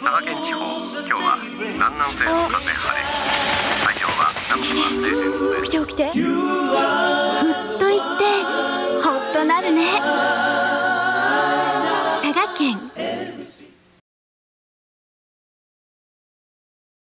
佐賀県地方今日は南南西の風晴れ。太陽は南部は0.5で。す起きて起きて。ふっといってほっとなるね。佐賀県。